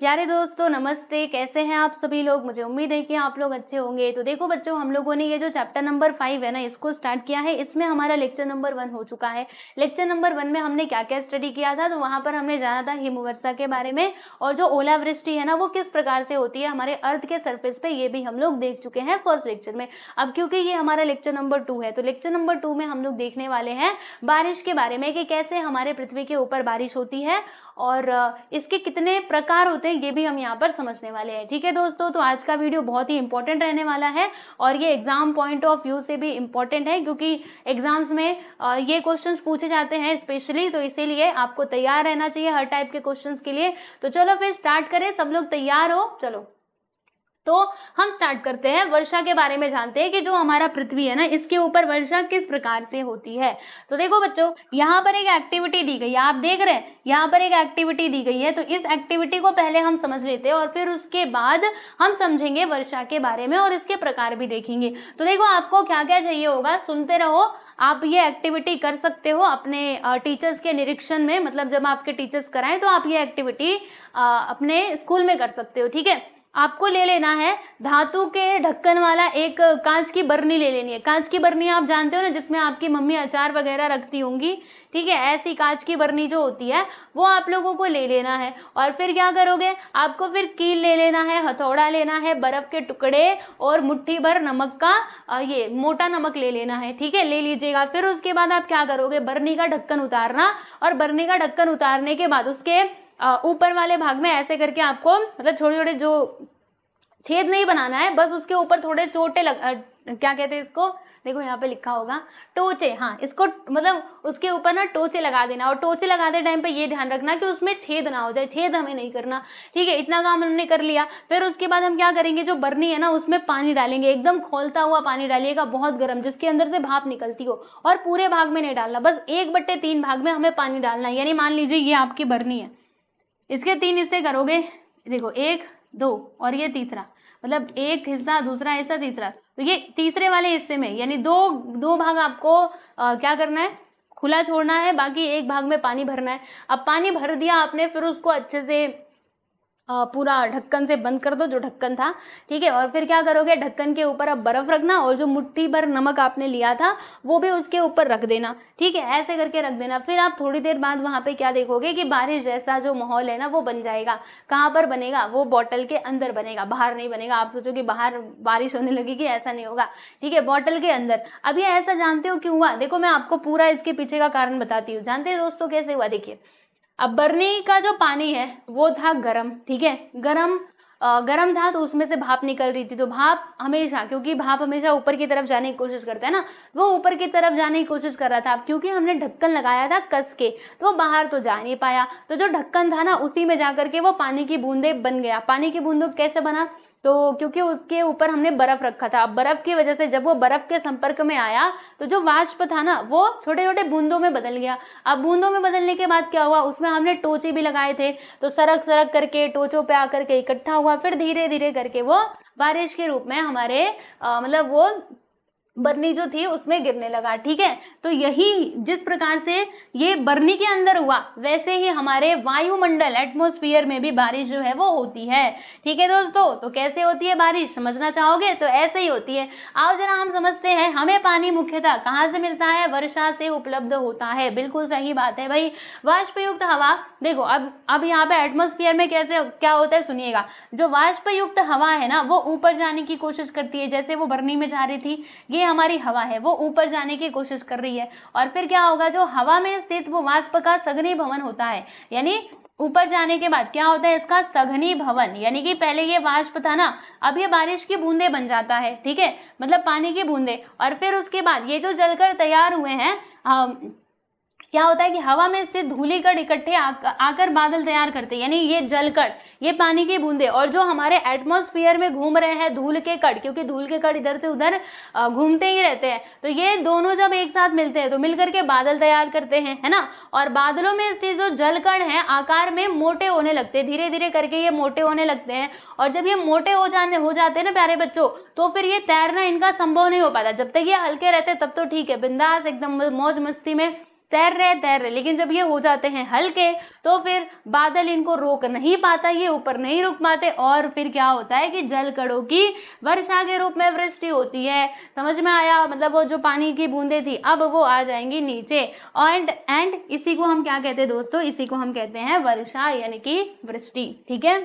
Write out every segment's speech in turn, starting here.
प्यारे दोस्तों, नमस्ते। कैसे हैं आप सभी लोग? मुझे उम्मीद है कि आप लोग अच्छे होंगे। तो देखो बच्चों, हम लोगों ने ये जो चैप्टर नंबर फाइव है ना, इसको स्टार्ट किया है। इसमें हमारा लेक्चर नंबर वन हो चुका है। लेक्चर नंबर वन में हमने क्या क्या स्टडी किया था? तो वहाँ पर हमने जाना था हिमवर्षा के बारे में। और जो ओलावृष्टि है ना, वो किस प्रकार से होती है? हमारे अर्थ के सर्फेस पे, ये भी हम लोग देख चुके हैं फ़र्स्ट लेक्चर में। अब क्योंकि ये हमारा लेक्चर नंबर टू है तो लेक्चर नंबर टू में हम लोग देखने वाले हैं बारिश के बारे में कि कैसे हमारे पृथ्वी के ऊपर बारिश होती है। और इसके कितने प्रकार होते हैं, ये भी हम यहाँ पर समझने वाले हैं। ठीक है दोस्तों तो आज का वीडियो बहुत ही इंपॉर्टेंट रहने वाला है और ये एग्ज़ाम पॉइंट ऑफ़ व्यू से भी इंपॉर्टेंट है क्योंकि एग्ज़ाम्स में ये क्वेश्चन पूछे जाते हैं स्पेशली तो इसीलिए आपको तैयार रहना चाहिए हर टाइप के क्वेश्चन के लिए। तो चलो फिर स्टार्ट करें, सब लोग तैयार हो? चलो। तो हम स्टार्ट करते हैं। वर्षा के बारे में जानते हैं कि जो हमारा पृथ्वी है ना, इसके ऊपर वर्षा किस प्रकार से होती है। तो देखो बच्चों, यहाँ पर एक एक्टिविटी दी गई है। आप देख रहे हैं, यहाँ पर एक एक्टिविटी दी गई है। तो इस एक्टिविटी को पहले हम समझ लेते हैं और फिर उसके बाद हम समझेंगे वर्षा के बारे में और इसके प्रकार भी देखेंगे। तो देखो, आपको क्या क्या चाहिए होगा? सुनते रहो। आप ये एक्टिविटी कर सकते हो अपने टीचर्स के निरीक्षण में। मतलब जब आपके टीचर्स कराएँ तो आप ये एक्टिविटी अपने स्कूल में कर सकते हो, ठीक है? आपको ले लेना है। धातु के ढक्कन वाला एक कांच की बर्नी ले लेनी है। कांच की बर्नी आप जानते हो ना, जिसमें आपकी मम्मी अचार वगैरह रखती होंगी, ठीक है? ऐसी कांच की बर्नी जो होती है, वो आप लोगों को ले लेना है। और फिर क्या करोगे? आपको फिर कील ले लेना है, हथौड़ा लेना है, बर्फ़ के टुकड़े और मुट्ठी भर नमक का ये मोटा नमक ले लेना है, ठीक है? ले लीजिएगा। फिर उसके बाद आप क्या करोगे? बर्नी का ढक्कन उतारना और बर्नी का ढक्कन उतारने के बाद उसके ऊपर वाले भाग में ऐसे करके आपको मतलब छोटे छोटे जो छेद नहीं बनाना है बस उसके ऊपर थोड़े चोटे लग आ, क्या कहते हैं इसको? देखो यहाँ पे लिखा होगा टोचे हाँ इसको मतलब उसके ऊपर ना टोचे लगा देना और टोचे लगाते टाइम पे ये ध्यान रखना कि उसमें छेद ना हो जाए छेद हमें नहीं करना। ठीक है इतना काम हमने कर लिया फिर उसके बाद हम क्या करेंगे जो बर्नी है ना उसमें पानी डालेंगे एकदम खोलता हुआ पानी डालिएगा बहुत गर्म जिसके अंदर से भाप निकलती हो और पूरे भाग में नहीं डालना बस एक बट्टे तीन भाग में हमें पानी डालना है यानी मान लीजिए ये आपकी बर्नी है। इसके तीन हिस्से करोगे? देखो एक दो और ये तीसरा। मतलब एक हिस्सा दूसरा हिस्सा तीसरा। तो ये तीसरे वाले हिस्से में यानी दो दो भाग आपको आ, क्या करना है? खुला छोड़ना है बाकी एक भाग में पानी भरना है। अब पानी भर दिया आपने फिर उसको अच्छे से पूरा ढक्कन से बंद कर दो जो ढक्कन था, ठीक है? और फिर क्या करोगे? ढक्कन के ऊपर अब बर्फ़ रखना और जो मुट्ठी भर नमक आपने लिया था, वो भी उसके ऊपर रख देना, ठीक है? ऐसे करके रख देना। फिर आप थोड़ी देर बाद वहाँ पे क्या देखोगे कि बारिश जैसा जो माहौल है ना, वो बन जाएगा। कहाँ पर बनेगा? वो बॉटल के अंदर बनेगा, बाहर नहीं बनेगा। आप सोचो कि बाहर बारिश होने लगेगी ऐसा नहीं होगा, ठीक है? बॉटल के अंदर। अब ये ऐसा जानते हो क्यों हुआ? देखो, मैं आपको पूरा इसके पीछे का कारण बताती हूँ। जानते हैं दोस्तों कैसे हुआ? देखिए अब बरने का जो पानी है, वो था गर्म, ठीक है? गर्म गर्म था तो उसमें से भाप निकल रही थी तो भाप हमेशा, क्योंकि भाप हमेशा ऊपर की तरफ़ जाने की कोशिश करता है ना, वो ऊपर की तरफ़ जाने की कोशिश कर रहा था, अब क्योंकि हमने ढक्कन लगाया था कस के तो वो बाहर तो जा नहीं पाया तो जो ढक्कन था ना, उसी में जा करके वो पानी की बूंदे बन गया। पानी की बूंदों कैसे बना? तो क्योंकि उसके ऊपर हमने बर्फ़ रखा था। अब बर्फ़ की वजह से जब वो बर्फ़ के संपर्क में आया तो जो वाष्प था ना, वो छोटे छोटे बूंदों में बदल गया। अब बूंदों में बदलने के बाद क्या हुआ? उसमें हमने टोचे भी लगाए थे तो सरक सरक करके, टोचों पे आकर के इकट्ठा हुआ, फिर धीरे धीरे करके वो बारिश के रूप में हमारे मतलब वो बर्नी जो थी उसमें गिरने लगा, ठीक है? तो यही जिस प्रकार से ये बर्नी के अंदर हुआ, वैसे ही हमारे वायुमंडल एटमोस्फियर में भी बारिश जो है वो होती है। ठीक है दोस्तों? तो कैसे होती है बारिश? समझना चाहोगे? तो ऐसे ही होती है। आओ जरा हम समझते हैं, हमें पानी मुख्यतः कहाँ से मिलता है? वर्षा से उपलब्ध होता है। बिल्कुल सही बात है भाई। वाष्पयुक्त हवा, देखो, अब अब यहाँ पे एटमोस्फियर में कैसे क्या होता है सुनिएगा। जो वाष्पयुक्त हवा है ना, वो ऊपर जाने की कोशिश करती है, जैसे वो बर्नी में जा रही थी। ये हमारी हवा है, वो ऊपर जाने की कोशिश कर रही है। और फिर क्या होगा, जो हवा में स्थित वो वाष्प का सघनी भवन होता है, यानी ऊपर जाने के बाद क्या होता है, इसका सघनी भवन, यानी कि पहले ये वाष्प था ना, अब ये बारिश की बूंदे बन जाता है, ठीक है? मतलब पानी की बूंदे। और फिर उसके बाद ये जो जलकर तैयार हुए हैं क्या होता है कि हवा में से धूली कण इकट्ठे आकर बादल तैयार करते हैं, यानी ये जल कण ये पानी की बूंदे, और जो हमारे एटमॉस्फेयर में घूम रहे हैं धूल के कण, क्योंकि धूल के कण इधर से उधर घूमते ही रहते हैं तो ये दोनों जब एक साथ मिलते हैं तो मिल करके बादल तैयार करते हैं, है ना? और बादलों में स्थित जो जल कण है, आकार में मोटे होने लगते हैं धीरे धीरे करके ये मोटे होने लगते हैं, और जब ये मोटे हो जाने, हो जाते हैं ना प्यारे बच्चों तो फिर ये तैरना इनका संभव नहीं हो पाता, जब तक ये हल्के रहते तब तो ठीक है, बिंदास एकदम मौज मस्ती में तैर रहे तैर रहे लेकिन जब ये हो जाते हैं हल्के तो फिर बादल इनको रोक नहीं पाता, ये ऊपर नहीं रुक पाते। और फिर क्या होता है कि जल कड़ों की वर्षा के रूप में वृष्टि होती है। समझ में आया? मतलब वो जो पानी की बूंदे थी, अब वो आ जाएँगी नीचे। एंड एंड इसी को हम क्या कहते हैं दोस्तों? इसी को हम कहते हैं वर्षा, यानी कि वृष्टि। ठीक है?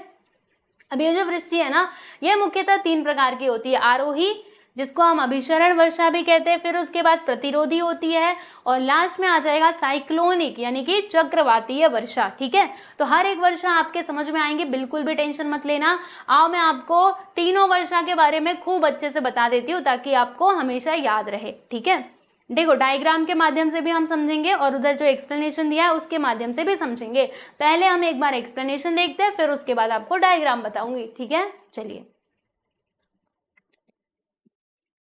अब ये जो वृष्टि है ना, ये मुख्यतः तीन प्रकार की होती है। आरोही जिसको हम अभिशरण वर्षा भी कहते हैं, फिर उसके बाद प्रतिरोधी होती है और लास्ट में आ जाएगा साइक्लोनिक यानी कि चक्रवातीय वर्षा, ठीक है? तो हर एक वर्षा आपके समझ में आएँगे, बिल्कुल भी टेंशन मत लेना। आओ मैं आपको तीनों वर्षा के बारे में खूब अच्छे से बता देती हूँ, ताकि आपको हमेशा याद रहे, ठीक है? देखो डायग्राम के माध्यम से भी हम समझेंगे और उधर जो एक्सप्लेनेशन दिया है, उसके माध्यम से भी समझेंगे। पहले हम एक बार एक्सप्लेनेशन देखते हैं, फिर उसके बाद आपको डायग्राम बताऊँगी, ठीक है? चलिए।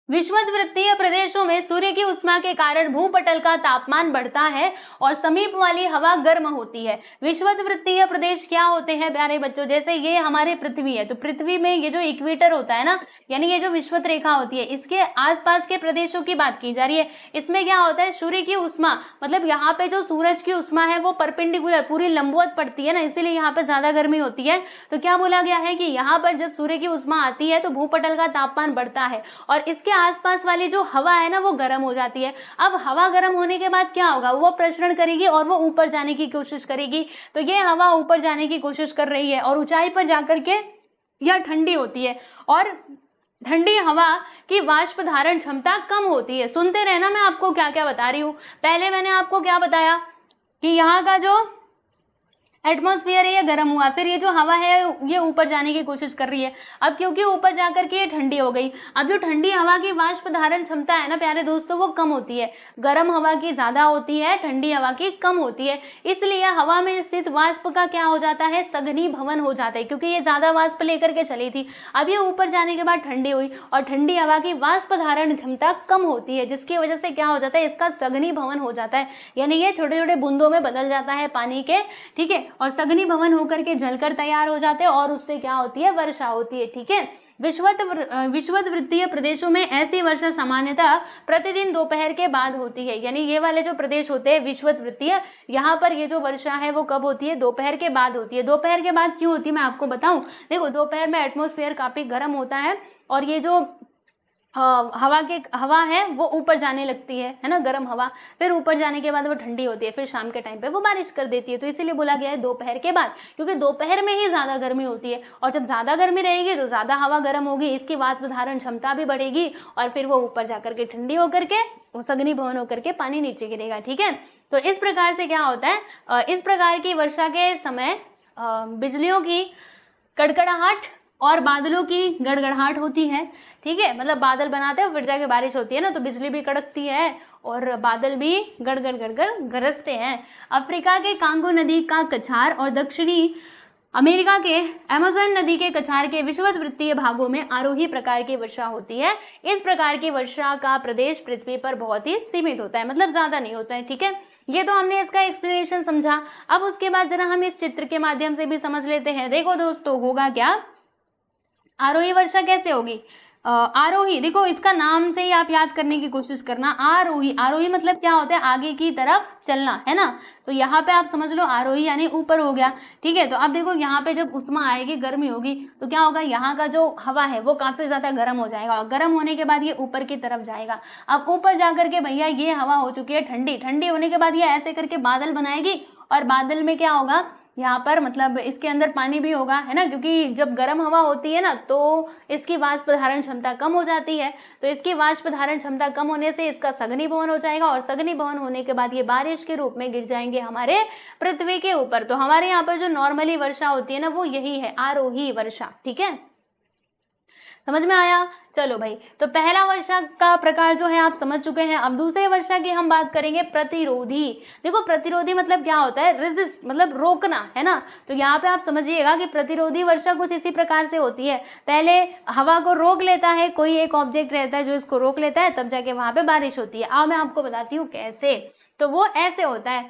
विश्वत वृत्तीय प्रदेशों में सूर्य की उष्मा के कारण भूपटल का तापमान बढ़ता है और समीप वाली हवा गर्म होती है। विश्वत वृत्तीय प्रदेश क्या होते हैं, प्यारे बच्चों? जैसे ये हमारे पृथ्वी है तो पृथ्वी में ये जो इक्वेटर होता है ना, यानी ये जो विश्वत रेखा होती है, इसके आसपास के प्रदेशों की बात की जा रही है। इसमें क्या होता है, सूर्य की उष्मा मतलब यहाँ पे जो सूरज की उष्मा है, वो परपेंडिकुलर, पूरी लंबवत पड़ती है ना, इसीलिए यहाँ पे ज़्यादा गर्मी होती है। तो क्या बोला गया है कि यहाँ पर जब सूर्य की उष्मा आती है तो भूपटल का तापमान बढ़ता है और इसके आसपास वाली जो हवा है ना, वो गर्म हो जाती है। अब हवा गर्म होने के बाद क्या होगा? वो प्रसरण करेगी और वो ऊपर जाने की कोशिश करेगी। तो ये हवा ऊपर जाने की कोशिश कर रही है और ऊंचाई पर जाकर के यह ठंडी होती है। और ठंडी हवा की वाष्प धारण क्षमता कम होती है। सुनते रहना, मैं आपको क्या क्या बता रही हूँ। पहले मैंने आपको क्या बताया कि यहाँ का जो एटमोसफियर है, ये गर्म हुआ। फिर ये जो हवा है, ये ऊपर जाने की कोशिश कर रही है। अब क्योंकि ऊपर जाकर के ये ठंडी हो गई, अब जो ठंडी हवा की वाष्प धारण क्षमता है ना, प्यारे दोस्तों, वो कम होती है। गर्म हवा की ज़्यादा होती है, ठंडी हवा की कम होती है। इसलिए हवा में स्थित वाष्प का क्या हो जाता है? सघनी भवन हो जाता है, क्योंकि ये ज़्यादा वाष्प लेकर के चली थी। अब ये ऊपर जाने के बाद ठंडी हुई और ठंडी हवा की वाष्प धारण क्षमता कम होती है, जिसकी वजह से क्या हो जाता है? इसका सघनी भवन हो जाता है। यानी ये छोटे छोटे बूंदों में बदल जाता है पानी के, ठीक है? और सघनी भवन होकर के जलकर तैयार हो जाते हैं और उससे क्या होती है? वर्षा होती है, ठीक है? विश्वत विश्वत वृत्तीय प्रदेशों में ऐसी वर्षा सामान्यतः प्रतिदिन दोपहर के बाद होती है। यानी ये वाले जो प्रदेश होते हैं, विश्वत वृत्तीय, यहाँ पर ये जो वर्षा है, वो कब होती है? दोपहर के बाद होती है। दोपहर के बाद क्यों होती है? मैं आपको बताऊँ। देखो, दोपहर में एटमोस्फेयर काफ़ी गर्म होता है और ये जो हवा के, हवा है, वो ऊपर जाने लगती है है ना, गर्म हवा, फिर ऊपर जाने के बाद वो ठंडी होती है, फिर शाम के टाइम पे वो बारिश कर देती है तो इसीलिए बोला गया है दोपहर के बाद, क्योंकि दोपहर में ही ज़्यादा गर्मी होती है, और जब ज़्यादा गर्मी रहेगी तो ज़्यादा हवा गर्म होगी, इसकी वाष्प धारण क्षमता भी बढ़ेगी, और फिर वो ऊपर जाकर के ठंडी होकर के सगनी भवन होकर के पानी नीचे गिरेगा, ठीक है? तो इस प्रकार से क्या होता है इस प्रकार की वर्षा के समय बिजलियों की कड़कड़ाहट और बादलों की गड़गड़ाहट होती है, ठीक है? मतलब बादल बनाते हैं फिर जाके बारिश होती है ना तो बिजली भी कड़कती है और बादल भी गड़गड़ गड़गड़ गरजते हैं। अफ्रीका के कांगो नदी का कछार और दक्षिणी अमेरिका के अमेजन नदी के कछार के विश्वत वृत्तीय भागों में आरोही प्रकार की वर्षा होती है। इस प्रकार की वर्षा का प्रदेश पृथ्वी पर बहुत ही सीमित होता है मतलब ज़्यादा नहीं होता है, ठीक है? ये तो हमने इसका एक्सप्लेनेशन समझा। अब उसके बाद जरा हम इस चित्र के माध्यम से भी समझ लेते हैं। देखो दोस्तों, होगा क्या? आरोही वर्षा कैसे होगी? आरोही, देखो, इसका नाम से ही आप याद करने की कोशिश करना। आरोही आरोही मतलब क्या होता है? आगे की तरफ़ चलना, है ना? तो यहाँ पे आप समझ लो, आरोही यानी ऊपर हो गया, ठीक है? तो अब देखो, यहाँ पे जब उष्मा आएगी, गर्मी होगी तो क्या होगा? यहाँ का जो हवा है, वो काफ़ी ज़्यादा गर्म हो जाएगा और गर्म होने के बाद ये ऊपर की तरफ़ जाएगा। अब ऊपर जा करके भैया ये हवा हो चुकी है ठंडी ठंडी होने के बाद ये ऐसे करके बादल बनाएगी और बादल में क्या होगा? यहाँ पर मतलब इसके अंदर पानी भी होगा, है ना? क्योंकि जब गर्म हवा होती है ना तो इसकी वाष्प धारण क्षमता कम हो जाती है। तो इसकी वाष्प धारण क्षमता कम होने से इसका सघनी भवन हो जाएगा और सघनी भवन होने के बाद ये बारिश के रूप में गिर जाएँगे हमारे पृथ्वी के ऊपर। तो हमारे यहाँ पर जो नॉर्मली वर्षा होती है ना, वो यही है, आरोही वर्षा, ठीक है? समझ में आया? चलो भाई तो पहला वर्षा का प्रकार जो है आप समझ चुके हैं। अब दूसरे वर्षा की हम बात करेंगे प्रतिरोधी। देखो प्रतिरोधी मतलब क्या होता है? रेजिस्ट मतलब रोकना है ना? तो यहाँ पे आप समझिएगा कि प्रतिरोधी वर्षा कुछ इसी प्रकार से होती है। पहले हवा को रोक लेता है कोई एक ऑब्जेक्ट रहता है जो इसको रोक लेता है तब जाके वहाँ पे बारिश होती है। अब मैं आपको बताती हूँ कैसे। तो वो ऐसे होता है।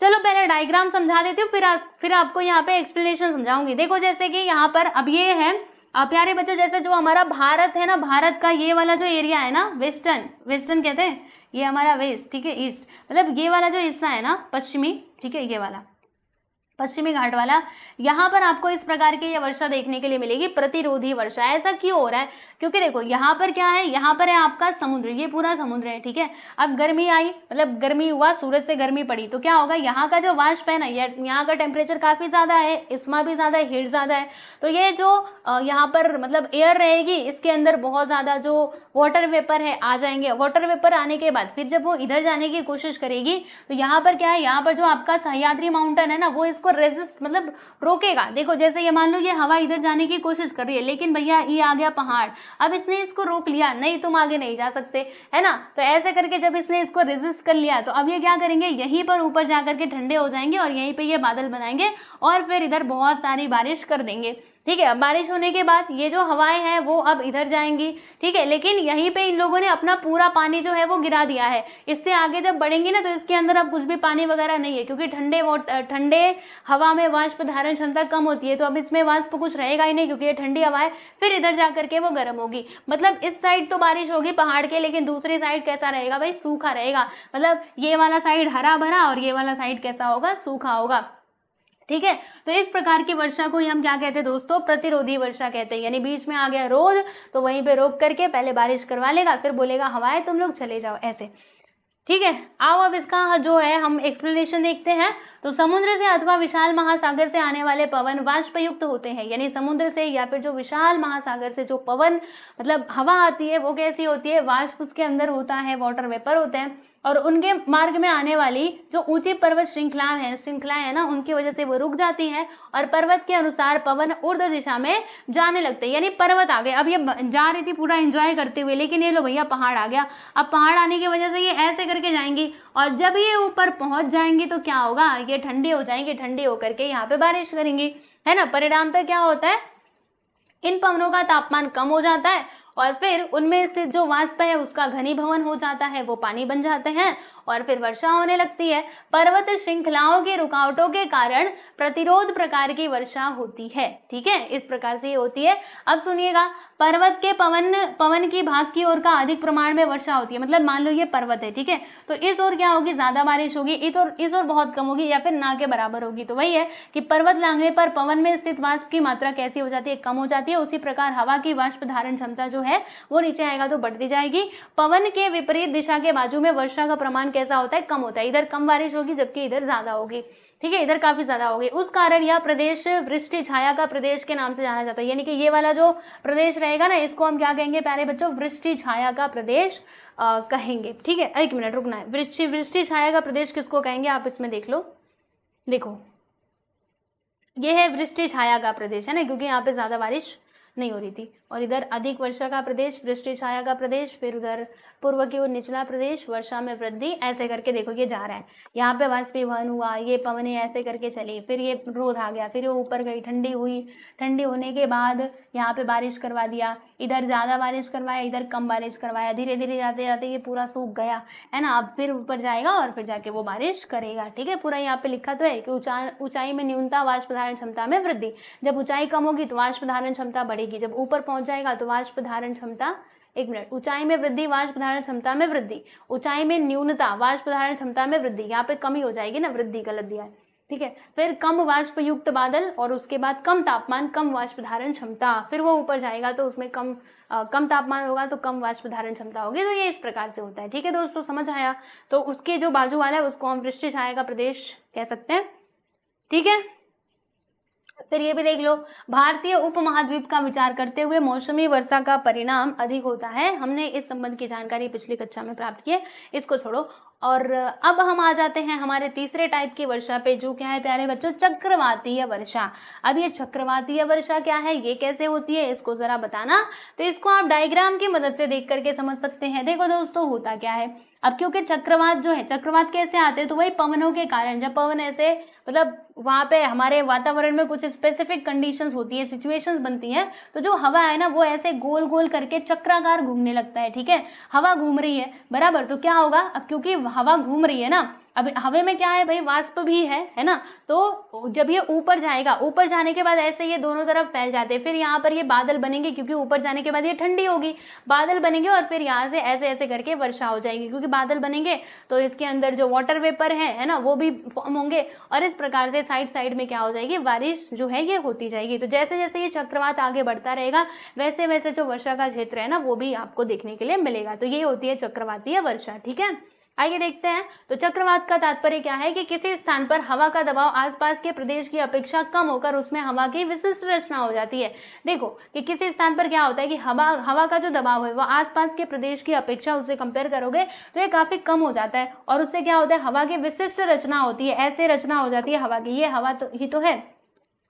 चलो पहले डायग्राम समझा देती हूँ फिर आ, फिर आपको यहाँ पे एक्सप्लेनेशन समझाऊँगी। देखो जैसे कि यहाँ पर अब ये है प्यारे बच्चों, जैसे जो हमारा भारत है ना, भारत का ये वाला जो एरिया है ना, वेस्टर्न वेस्टर्न कहते हैं? ये हमारा वेस्ट, ठीक है, ईस्ट मतलब ये वाला जो हिस्सा है ना, पश्चिमी, ठीक है, ये वाला, पश्चिमी घाट वाला, यहाँ पर आपको इस प्रकार की ये वर्षा देखने के लिए मिलेगी, प्रतिरोधी वर्षा, ऐसा क्यों हो रहा है? क्योंकि देखो, यहाँ पर क्या है? यहाँ पर है आपका समुद्र, ये पूरा समुद्र है, ठीक है? अब गर्मी आई मतलब गर्मी हुआ, सूरज से गर्मी पड़ी तो क्या होगा? यहाँ का जो वाष्प है ना यहाँ का टेम्परेचर काफ़ी ज़्यादा है, इसमा भी ज़्यादा है हीट ज़्यादा है। तो ये जो यहाँ पर मतलब एयर रहेगी, इसके अंदर बहुत ज़्यादा जो वाटर वेपर है, आ जाएँगे। वाटर वेपर आने के बाद, फिर जब वो इधर जाने की कोशिश करेगी तो यहाँ पर क्या है? यहाँ पर जो आपका सह्याद्री माउंटेन है ना, वो इसको रेजिस्ट मतलब रोकेगा। देखो, जैसे ये मान लो ये हवा इधर जाने की कोशिश कर रही है, लेकिन भैया ये आ गया पहाड़। अब इसने इसको रोक लिया, नहीं तुम आगे नहीं जा सकते, है ना? तो ऐसे करके जब इसने इसको रेजिस्ट कर लिया तो अब ये क्या करेंगे? यहीं पर ऊपर जा करके ठंडे हो जाएँगे और यहीं पर ये बादल बनाएँगे और फिर इधर बहुत सारी बारिश कर देंगे। ठीक है, अब बारिश होने के बाद ये जो हवाएँ हैं, वो अब इधर जाएँगी, ठीक है, लेकिन यहीं पे इन लोगों ने अपना पूरा पानी जो है, वो गिरा दिया है। इससे आगे जब बढ़ेंगी ना तो इसके अंदर अब कुछ भी पानी वगैरह नहीं है, क्योंकि ठंडे ठंडे हवा में वाष्प धारण क्षमता कम होती है तो अब इसमें वाष्प कुछ रहेगा ही नहीं, क्योंकि ये ठंडी हवा है, फिर इधर जा करके वो गर्म होगी। मतलब इस साइड तो बारिश होगी पहाड़ के, लेकिन दूसरी साइड कैसा रहेगा भाई? सूखा रहेगा। मतलब ये वाला साइड हरा भरा और ये वाला साइड कैसा होगा? सूखा होगा। ठीक है? तो इस प्रकार की वर्षा को ही हम क्या कहते हैं दोस्तों? प्रतिरोधी वर्षा कहते हैं। यानी बीच में आ गया रोध तो वहीं पे रोक करके पहले बारिश करवा लेगा, फिर बोलेगा, हवाएँ, तुम लोग चले जाओ, ऐसे। ठीक है? आओ अब इसका जो है, हम एक्सप्लेनेशन देखते हैं। तो समुद्र से अथवा विशाल महासागर से आने वाले पवन वाष्पयुक्त होते हैं। यानी समुद्र से या फिर जो विशाल महासागर से जो पवन मतलब हवा आती है, वो कैसी होती है? वाष्प उसके अंदर होता है वाटर वेपर होते हैं। और उनके मार्ग में आने वाली जो ऊँची पर्वत श्रृंखला है श्रृंखलाएँ है ना, उनकी वजह से वो रुक जाती हैं और पर्वत के अनुसार पवन ऊर्ध दिशा में जाने लगते हैं। यानी पर्वत आ गए। अब ये जा रही थी पूरा एंजॉय करते हुए, लेकिन ये लो भैया पहाड़ आ गया। अब पहाड़ आने की वजह से ये ऐसे करके जाएँगी और जब ये ऊपर पहुँच जाएँगी तो क्या होगा? ये ठंडी हो जाएँगी, ठंडी होकर के यहाँ पे बारिश करेंगी। है ना? परिणाम तो क्या होता है? इन पवनों का तापमान कम हो जाता है और फिर उनमें स्थित जो वाष्प है, उसका घनी भवन हो जाता है, वो पानी बन जाते हैं और फिर वर्षा होने लगती है। पर्वत श्रृंखलाओं की रुकावटों के कारण प्रतिरोध प्रकार की वर्षा होती है। ठीक है? इस प्रकार से ये होती है। अब सुनिएगा, पर्वत के पवन पवन की भाग की ओर का अधिक प्रमाण में वर्षा होती है। मतलब मान लो ये पर्वत है, ठीक है? तो इस ओर क्या होगी? ज़्यादा बारिश होगी। इस ओर इस ओर बहुत कम होगी या फिर ना के बराबर होगी। तो वही है कि पर्वत लांघने पर पवन में स्थित वाष्प की मात्रा कैसी हो जाती है? कम हो जाती है। उसी प्रकार हवा की वाष्प धारण क्षमता जो है, वो नीचे आएगा तो बढ़ती जाएगी। पवन के विपरीत दिशा के बाजू में वर्षा का प्रमाण कैसा होता है कम होता है। इधर कम बारिश होगी जबकि इधर ज़्यादा होगी। ठीक है इधर काफ़ी ज़्यादा होगी। उस कारण यह प्रदेश वृष्टि छाया का प्रदेश के नाम से जाना जाता है। यानी कि ये वाला जो प्रदेश रहेगा ना इसको हम क्या कहेंगे प्यारे बच्चों? वृष्टि छाया का प्रदेश आ, कहेंगे। ठीक है एक मिनट रुकना है। वृष्टि वृष्टि छाया का प्रदेश किसको कहेंगे? आप इसमें देख लो। देखो। ये है वृष्टि छाया का प्रदेश है ना? क्योंकि यहाँ पे ज़्यादा बारिश नहीं हो रही थी। और इधर अधिक वर्षा का प्रदेश वृष्टि छाया का प्रदेश फिर उधर पूर्व की ओर निचला प्रदेश, वर्षा में वृद्धि, ऐसे करके देखो ये जा रहा है। यहाँ पे वाष्पीभवन हुआ, ये पवने ऐसे करके चली, फिर ये रोध आ गया, फिर ये ऊपर गई, ठंडी हुई। ठंडी होने के बाद यहाँ पे बारिश करवा दिया, इधर ज़्यादा बारिश करवाया, इधर कम बारिश करवाया धीरे धीरे जाते जाते ये पूरा सूख गया, है ना? अब फिर ऊपर जाएगा और फिर जाके वो बारिश करेगा, ठीक है? पूरा यहाँ पे लिखा तो है कि ऊँचा, ऊंचाई में न्यूनता वाष्प धारण क्षमता में वृद्धि। जब ऊंचाई कम होगी तो वाष्प धारण क्षमता बढ़ेगी, जब ऊपर पहुँच जाएगा तो वाष्प धारण क्षमता एक मिनट ऊंचाई में वृद्धि वाष्प धारण क्षमता में वृद्धि। ऊंचाई में न्यूनता वाष्प धारण क्षमता में वृद्धि। यहाँ पे कमी हो जाएगी ना वृद्धि गलत दिया है। ठीक है? फिर कम वाष्प युक्त बादल और उसके बाद कम तापमान कम वाष्प धारण क्षमता। फिर वो ऊपर जाएगा तो उसमें कम आ, कम तापमान होगा तो कम वाष्प धारण क्षमता होगी। तो ये इस प्रकार से होता है। ठीक है दोस्तों समझ आया? तो उसके जो बाजू वाला है उसको हम वृष्टि छाया का प्रदेश कह सकते हैं। ठीक है? फिर ये भी देख लो, भारतीय उपमहाद्वीप का विचार करते हुए मौसमी वर्षा का परिणाम अधिक होता है। हमने इस संबंध की जानकारी पिछली कक्षा में प्राप्त की है, इसको छोड़ो। और अब हम आ जाते हैं हमारे तीसरे टाइप की वर्षा पे, जो क्या है प्यारे बच्चों? चक्रवातीय वर्षा। अब ये चक्रवातीय वर्षा क्या है? ये कैसे होती है? इसको जरा बताना। तो इसको आप डायग्राम की मदद से देख करके समझ सकते हैं। देखो दोस्तों, होता क्या है? अब क्योंकि चक्रवात जो है, चक्रवात कैसे आते हैं? तो वही पवनों के कारण। जब पवन ऐसे मतलब वहाँ पे हमारे वातावरण में कुछ स्पेसिफिक कंडीशंस होती है सिचुएशंस बनती हैं तो जो हवा है ना, वो ऐसे गोल गोल करके चक्राकार घूमने लगता है, ठीक है? हवा घूम रही है, बराबर? तो क्या होगा? अब क्योंकि हवा घूम रही है ना अब हवे में क्या है भाई? वाष्प भी है है ना? तो जब ये ऊपर जाएगा, ऊपर जाने के बाद ऐसे ये दोनों तरफ़ फैल जाते हैं, फिर यहाँ पर ये बादल बनेंगे, क्योंकि ऊपर जाने के बाद ये ठंडी होगी। बादल बनेंगे और फिर यहाँ से ऐसे ऐसे करके वर्षा हो जाएगी, क्योंकि बादल बनेंगे तो इसके अंदर जो वाटर वेपर है है ना, वो भी फॉर्म होंगे, और इस प्रकार से साइड साइड में क्या हो जाएगी? बारिश जो है, ये होती जाएगी। तो जैसे जैसे ये चक्रवात आगे बढ़ता रहेगा, वैसे वैसे जो वर्षा का क्षेत्र है ना, वो भी आपको देखने के लिए मिलेगा। तो ये होती है चक्रवातीय वर्षा, ठीक है? आइए देखते हैं तो चक्रवात का तात्पर्य क्या है कि किसी स्थान पर हवा का दबाव आसपास के प्रदेश की अपेक्षा कम होकर उसमें हवा की विशिष्ट रचना हो जाती है। देखो कि किसी स्थान पर क्या होता है कि हवा हवा का जो दबाव है, वो आसपास के प्रदेश की अपेक्षा उससे कंपेयर करोगे तो ये काफ़ी कम हो जाता है। और उससे क्या होता है, हवा की विशिष्ट रचना होती है, ऐसे रचना हो जाती है हवा की, ये हवा तो ही तो है।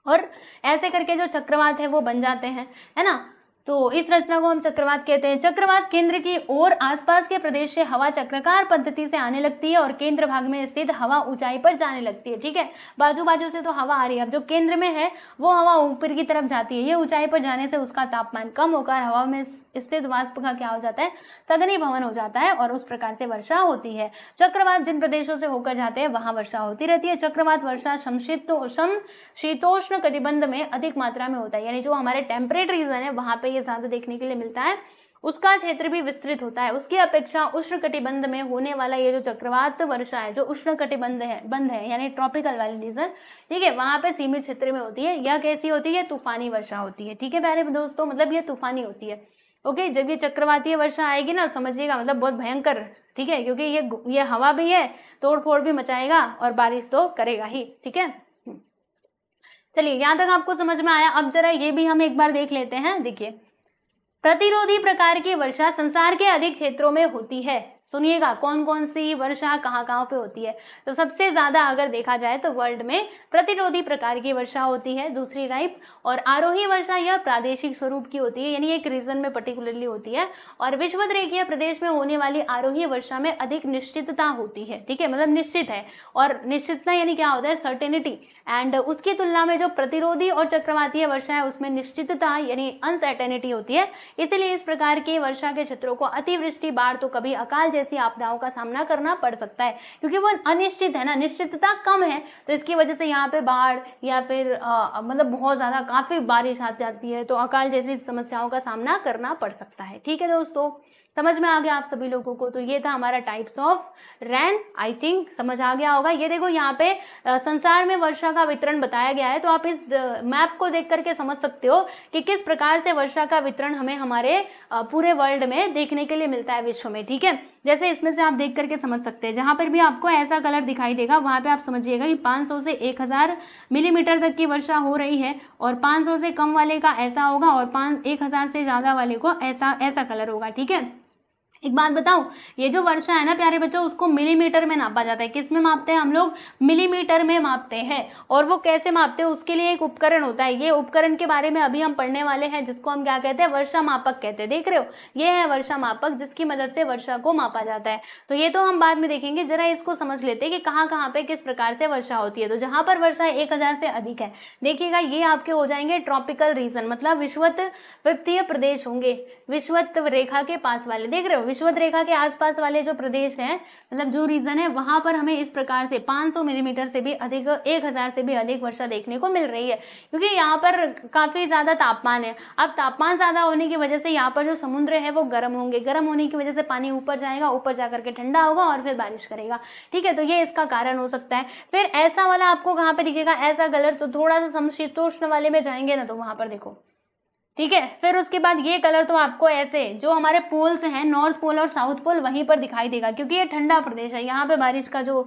और ऐसे करके जो चक्रवात है, वो बन जाते हैं, है ना? तो इस रचना को हम चक्रवात कहते हैं। चक्रवात केंद्र की ओर आसपास के प्रदेश से हवा चक्रकार पद्धति से आने लगती है और केंद्र भाग में स्थित हवा ऊंचाई पर जाने लगती है, ठीक है? बाजू बाजू से तो हवा आ रही है। अब जो केंद्र में है, वो हवा ऊपर की तरफ़ जाती है। ये ऊंचाई पर जाने से उसका तापमान कम होकर हवा में स्थित वाष्प का क्या हो जाता है? सघनी भवन हो जाता है और उस प्रकार से वर्षा होती है। चक्रवात जिन प्रदेशों से होकर जाते हैं, वहाँ वर्षा होती रहती है। चक्रवात वर्षा समशीतोष्ण शीतोष्ण कटिबंध में अधिक मात्रा में होता है। यानी जो हमारे टेम्परेट रीजन है, वहाँ पे ये ज़्यादा देखने के लिए मिलता है। उसका क्षेत्र भी विस्तृत होता है। उसकी अपेक्षा उष्ण कटिबंध में होने वाला ये जो चक्रवात वर्षा है, जो उष्ण कटिबंध है बंद है, यानी ट्रॉपिकल वाली रीजन ठीक है, वहाँ पे सीमित क्षेत्र में होती है। यह कैसी होती है? तूफानी वर्षा होती है। ठीक है, प्यारे दोस्तों मतलब ये तूफानी होती है। ओके, जब ये चक्रवातीय वर्षा आएगी ना, समझिएगा मतलब बहुत भयंकर, ठीक है, क्योंकि ये ये हवा भी है तोड़ फोड़ भी मचाएगा और बारिश तो करेगा ही, ठीक है? हम्म। चलिए, यहाँ तक आपको समझ में आया, अब जरा ये भी हम एक बार देख लेते हैं, देखिए। प्रतिरोधी प्रकार की वर्षा संसार के अधिक क्षेत्रों में होती है। सुनिएगा कौन कौन सी वर्षा कहाँ कहाँ पे होती है? तो सबसे ज़्यादा अगर देखा जाए तो वर्ल्ड में प्रतिरोधी प्रकार की वर्षा होती है, दूसरी टाइप और आरोही वर्षा यह प्रादेशिक स्वरूप की होती है, यानी एक रीजन में पर्टिकुलरली होती है और विश्वत रेखीय प्रदेश में होने वाली आरोही वर्षा में अधिक निश्चितता होती है, ठीक है? मतलब निश्चित है और निश्चितता यानी क्या होता है? सर्टेनिटी एंड उसकी तुलना में जो प्रतिरोधी और चक्रवातीय वर्षा है, उसमें निश्चितता यानी अनसर्टेनिटी होती है। इसलिए इस प्रकार की वर्षा के क्षेत्रों को अतिवृष्टि, बाढ़ तो कभी अकाल जैसी आपदाओं का सामना करना पड़ सकता है, क्योंकि वो अनिश्चित है ना, निश्चितता कम है। तो इसकी वजह से यहाँ पे बाढ़ या फिर मतलब बहुत ज़्यादा काफ़ी बारिश आ जाती है तो अकाल जैसी समस्याओं का सामना करना पड़ सकता है। ठीक है दोस्तों, समझ में आ गया आप सभी लोगों को? तो ये था हमारा types of rain I think समझ आ गया होगा। ये देखो यहाँ पे संसार में वर्षा का वितरण बताया गया है तो आप इस मैप को देख करके समझ सकते हो कि किस प्रकार से वर्षा का वितरण हमें हमारे पूरे वर्ल्ड में देखने के लिए मिलता है विश्व में। ठीक है? जैसे इसमें से आप देख करके समझ सकते हैं। जहाँ पर भी आपको ऐसा कलर दिखाई देगा, वहाँ पे आप समझिएगा कि 500 से 1000 मिलीमीटर तक की वर्षा हो रही है और 500 से कम वाले का ऐसा होगा और पाँच, एक से ज़्यादा वाले को ऐसा ऐसा कलर होगा, ठीक है? एक बात बताऊँ, ये जो वर्षा है ना प्यारे बच्चों, उसको मिलीमीटर में नापा जाता है। किसमें मापते हैं हम लोग? मिलीमीटर में मापते हैं। और वो कैसे मापते हैं, उसके लिए एक उपकरण होता है। ये उपकरण के बारे में अभी हम पढ़ने वाले हैं, जिसको हम क्या कहते हैं? वर्षा मापक कहते हैं। देख रहे हो? ये है वर्षा मापक, जिसकी मदद से वर्षा को मापा जाता है। तो ये तो हम बाद में देखेंगे। जरा इसको समझ लेते हैं कि कहाँ कहाँ पे किस प्रकार से वर्षा होती है। तो जहाँ पर वर्षा एक हज़ार से अधिक है, देखिएगा, ये आपके हो जाएँगे ट्रॉपिकल रीजन मतलब विश्वत वित्तीय प्रदेश होंगे। विश्वत रेखा के पास वाले, देख रहे हो? विश्वत रेखा के आसपास वाले जो प्रदेश हैं मतलब जो रीजन है, वहाँ पर हमें इस प्रकार से 500 मिलीमीटर mm से भी अधिक 1000 से भी अधिक वर्षा देखने को मिल रही है। क्योंकि यहाँ पर काफ़ी ज़्यादा तापमान है। अब तापमान ज़्यादा होने की वजह से यहाँ पर जो समुद्र है, वो गर्म होंगे। गर्म होने की वजह से पानी ऊपर जाएगा, ऊपर जाकर के ठंडा होगा और फिर बारिश करेगा। ठीक है तो ये इसका कारण हो सकता है। फिर ऐसा वाला आपको कहाँ पे दिखेगा? ऐसा कलर तो थोड़ा सा समशीतोष्ण वाले में जाएँगे ना तो वहाँ पर देखो। ठीक है? फिर उसके बाद ये कलर तो आपको ऐसे, जो हमारे पोल्स हैं नॉर्थ पोल और साउथ पोल वहीं पर दिखाई देगा, क्योंकि ये ठंडा प्रदेश है। यहाँ पे बारिश का जो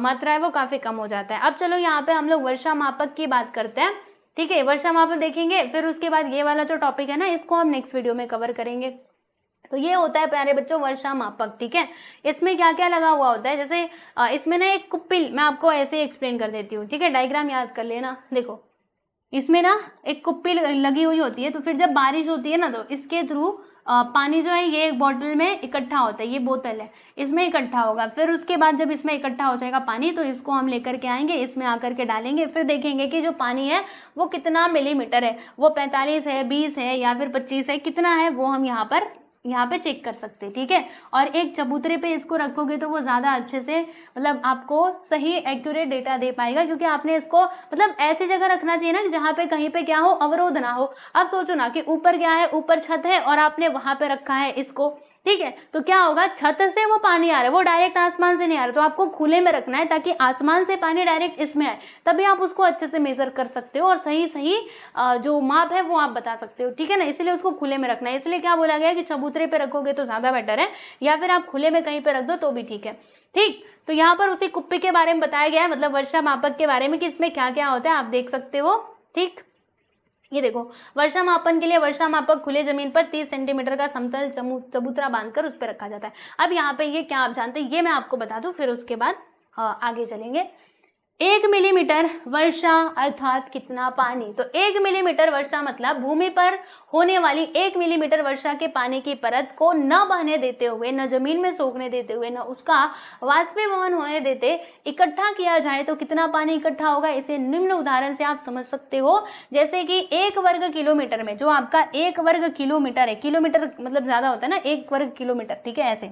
मात्रा है वो काफ़ी कम हो जाता है। अब चलो यहाँ पे हम लोग वर्षा मापक की बात करते हैं। ठीक है, वर्षा मापक देखेंगे, फिर उसके बाद ये वाला जो टॉपिक है ना, इसको हम नेक्स्ट वीडियो में कवर करेंगे। तो ये होता है प्यारे बच्चों, वर्षा मापक, ठीक है? इसमें क्या क्या लगा हुआ होता है? जैसे इसमें ना एक कुप्पिल मैं आपको ऐसे एक्सप्लेन कर देती हूँ। ठीक है डायग्राम याद कर लेना। देखो इसमें ना एक कुप्पी लगी हुई होती है तो फिर जब बारिश होती है ना तो इसके थ्रू पानी जो है, ये एक बॉटल में इकट्ठा होता है, ये बोतल है, इसमें इकट्ठा होगा। फिर उसके बाद जब इसमें इकट्ठा हो जाएगा पानी तो इसको हम लेकर के आएँगे, इसमें आकर के डालेंगे, फिर देखेंगे कि जो पानी है, वो कितना मिलीमीटर है, वो पैंतालीस है, बीस है, या फिर पच्चीस है, कितना है, वो हम यहाँ पर यहाँ पे चेक कर सकते हैं ठीक है? और एक चबूतरे पे इसको रखोगे तो वो ज़्यादा अच्छे से मतलब आपको सही एक्यूरेट डेटा दे पाएगा, क्योंकि आपने इसको मतलब ऐसी जगह रखना चाहिए ना जहाँ पे कहीं पे क्या हो, अवरोध ना हो। अब सोचो ना कि ऊपर क्या है, ऊपर छत है और आपने वहाँ पे रखा है इसको। ठीक है? तो क्या होगा? छत से वो पानी आ रहा है, वो डायरेक्ट आसमान से नहीं आ रहा तो आपको खुले में रखना है ताकि आसमान से पानी डायरेक्ट इसमें आए। तभी आप उसको अच्छे से मेजर कर सकते हो और सही सही जो माप है वो आप बता सकते हो, ठीक है ना? इसलिए उसको खुले में रखना है। इसलिए क्या बोला गया कि चबूतरे पे रखोगे तो ज़्यादा बेटर है, या फिर आप खुले में कहीं पर रख दो तो भी ठीक है। ठीक? तो यहाँ पर उसी कुप्पी के बारे में बताया गया है मतलब वर्षा मापक के बारे में कि इसमें क्या क्या होता है, आप देख सकते हो, ठीक? ये देखो, वर्षा मापन के लिए वर्षा मापक खुले ज़मीन पर 30 सेंटीमीटर का समतल चबूतरा बांधकर उस पर रखा जाता है। अब यहाँ पे ये क्या आप जानते हैं, ये मैं आपको बता दूँ, फिर उसके बाद आगे चलेंगे। एक मिलीमीटर वर्षा अर्थात कितना पानी? तो एक मिलीमीटर वर्षा मतलब भूमि पर होने वाली एक मिलीमीटर वर्षा के पानी की परत को न बहने देते हुए, न ज़मीन में सोखने देते हुए, न उसका वाष्पीभवन होने देते इकट्ठा किया जाए तो कितना पानी इकट्ठा होगा? इसे निम्न उदाहरण से आप समझ सकते हो। जैसे कि एक वर्ग किलोमीटर में, जो आपका एक वर्ग किलोमीटर है, किलोमीटर मतलब ज़्यादा होता है ना, एक वर्ग किलोमीटर, ठीक है ऐसे?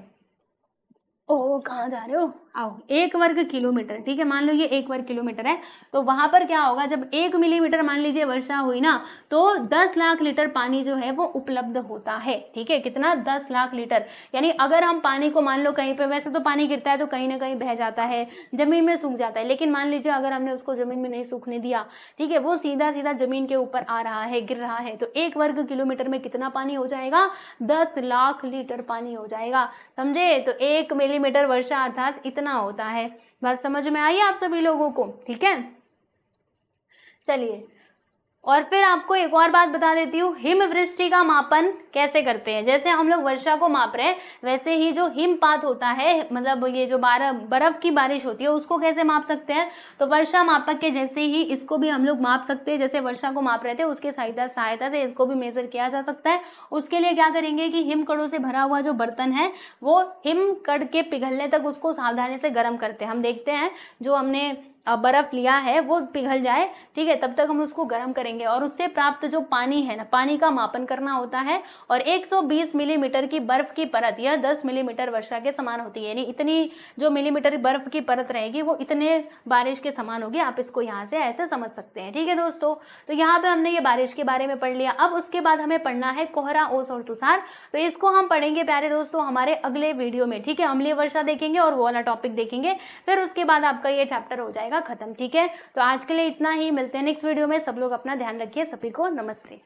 ओ कहाँ जा रहे हो? आओ, एक वर्ग किलोमीटर, ठीक है? मान लो ये एक वर्ग किलोमीटर है तो वहाँ पर क्या होगा? जब एक मिलीमीटर मान लीजिए वर्षा हुई ना तो दस लाख लीटर पानी जो है वो उपलब्ध होता है, ठीक है? कितना? दस लाख लीटर। यानी अगर हम पानी को मान लो कहीं पे, वैसे तो पानी गिरता है तो कहीं ना कहीं बह जाता है, ज़मीन में सूख जाता है, लेकिन मान लीजिए अगर हमने उसको ज़मीन में नहीं सूखने दिया, ठीक है? वो सीधा सीधा ज़मीन के ऊपर आ रहा है, गिर रहा है तो एक वर्ग किलोमीटर में कितना पानी हो जाएगा? दस लाख लीटर पानी हो जाएगा, समझे? तो एक मिलीमीटर वर्षा अर्थात इतना कितना होता है? बात समझ में आई आप सभी लोगों को? ठीक है? चलिए। और फिर आपको एक और बात बता देती हूँ, हिमवृष्टि का मापन कैसे करते हैं? जैसे हम लोग वर्षा को माप रहे हैं, वैसे ही जो हिमपात होता है मतलब ये जो बारह बर्फ़ की बारिश होती है, उसको कैसे माप सकते हैं? तो वर्षा मापक के जैसे ही इसको भी हम लोग माप सकते हैं, जैसे वर्षा को माप रहे थे, उसके सहायता सहायता से इसको भी मेजर किया जा सकता है। उसके लिए क्या करेंगे कि हिमकड़ों से भरा हुआ जो बर्तन है, वो हिमकड़ के पिघलने तक उसको सावधानी से गर्म करते हैं। हम देखते हैं, जो हमने बर्फ़ लिया है, वो पिघल जाए, ठीक है, तब तक हम उसको गर्म करेंगे और उससे प्राप्त जो पानी है ना, पानी का मापन करना होता है और 120 मिलीमीटर की बर्फ़ की परत यह 10 मिलीमीटर वर्षा के समान होती है, यानी इतनी जो मिलीमीटर बर्फ़ की परत रहेगी, वो इतने बारिश के समान होगी, आप इसको यहाँ से ऐसे समझ सकते हैं, ठीक है दोस्तों? तो यहाँ पे हमने ये बारिश के बारे में पढ़ लिया, अब उसके बाद हमें पढ़ना है कोहरा, ओस और तुषार तो इसको हम पढ़ेंगे प्यारे दोस्तों हमारे अगले वीडियो में, ठीक है? अम्लीय वर्षा देखेंगे और वो वाला टॉपिक देखेंगे, फिर उसके बाद आपका ये चैप्टर हो जाएगा। जाएगा खत्म, ठीक है? तो आज के लिए इतना ही, मिलते हैं नेक्स्ट वीडियो में। सब लोग अपना ध्यान रखिए, सभी को नमस्ते।